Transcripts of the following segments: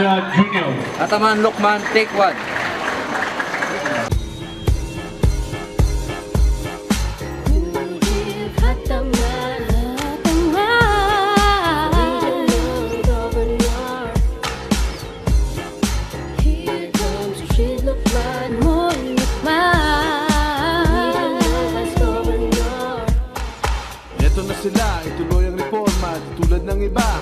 Junior. Ataman Lokman, take one. Eto na sila, ituloy ang reforma Di Tulad ng iba,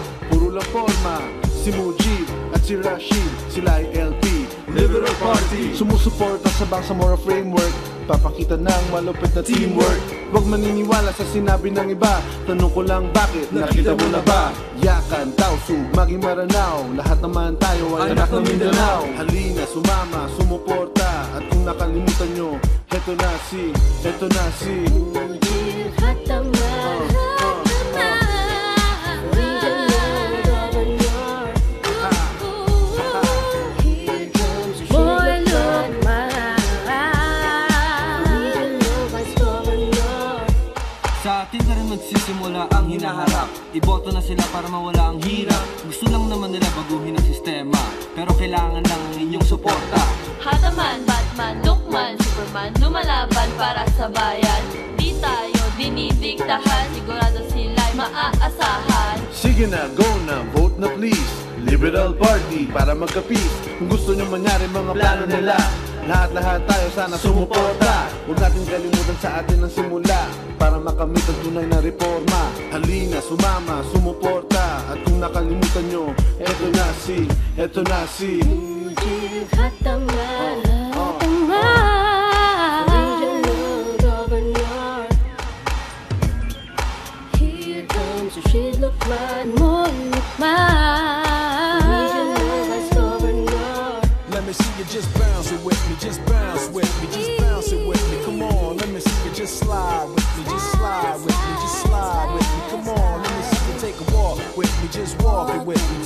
puro lang forma Si Mujib at si Rashid, sila ay LP Liberal Party. Sumusuporta sa Bangsamoro Framework. Papakita ng malupit na teamwork. Huwag maniniwala sa sinabi ng iba. Tanong ko lang bakit, nakita mo na ba? Yakan, Tausug, maging Maranao. Lahat naman tayo ay anak ng Mindanao. Halina, sumama, sumuporta. At kung nakalimutan nyo, heto na si, heto na si. Boy, Sa atin na rin magsisimula ang hinaharap. Iboto na sila para mawala ang hirap. Gusto lang naman nila baguhin ang sistema. Pero kailangan lang ang inyong suporta. Hataman, Batman, Lukman, Superman Lumalaban para sa bayan. Di tayo dinidiktahan. Sigurado sila'y maaasahan. Sige na, go na, vote na please. Liberal Party para magka-peace. Kung gusto nyo manyari mga plano nila Lahat-lahat tayo sana sumuporta. Huwag natin kalimutan sa atin ang simula. Para makamit ang tunay na reforma. Halina, sumama, sumuporta. At kung nakalimutan nyo, eto na si, eto na si. Here comes your shit, look man, more look man. Me see you just bounce it with me, just bounce with me, just bounce it with me. Come on, let me see you just slide with me, just slide with me, just slide with me. Come on, let me see you take a walk with me, just walk it with me,